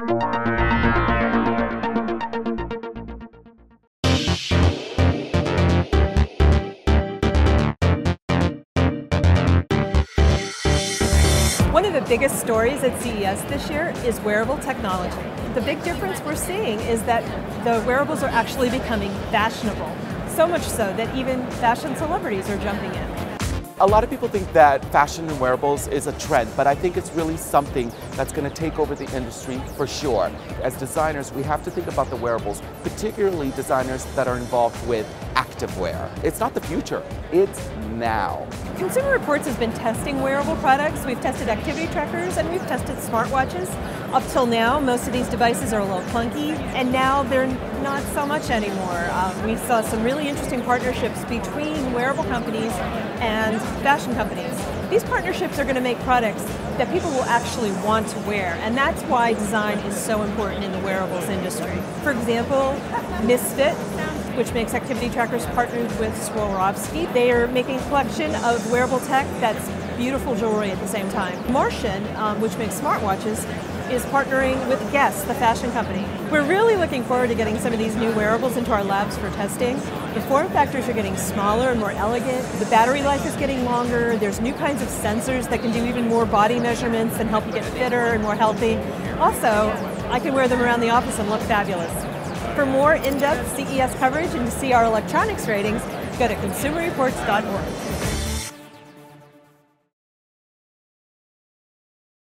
One of the biggest stories at CES this year is wearable technology. The big difference we're seeing is that the wearables are actually becoming fashionable. So much so that even fashion celebrities are jumping in. A lot of people think that fashion and wearables is a trend, but I think it's really something that's going to take over the industry for sure. As designers, we have to think about the wearables, particularly designers that are involved with activewear. It's not the future, it's now. Consumer Reports has been testing wearable products. We've tested activity trackers and we've tested smartwatches. Up till now, most of these devices are a little clunky, and now they're not so much anymore. Um, we saw some really interesting partnerships between wearable companies and fashion companies. These partnerships are going to make products that people will actually want to wear, and that's why design is so important in the wearables industry. For example, Misfit, which makes activity trackers partnered with Swarovski. They are making a collection of wearable tech that's beautiful jewelry at the same time. Martian, um, which makes smartwatches, is partnering with Guess, the fashion company. We're really looking forward to getting some of these new wearables into our labs for testing. The form factors are getting smaller and more elegant. The battery life is getting longer. There's new kinds of sensors that can do even more body measurements and help you get fitter and more healthy. Also, I can wear them around the office and look fabulous. For more in-depth CES coverage and to see our electronics ratings, go to consumerreports.org.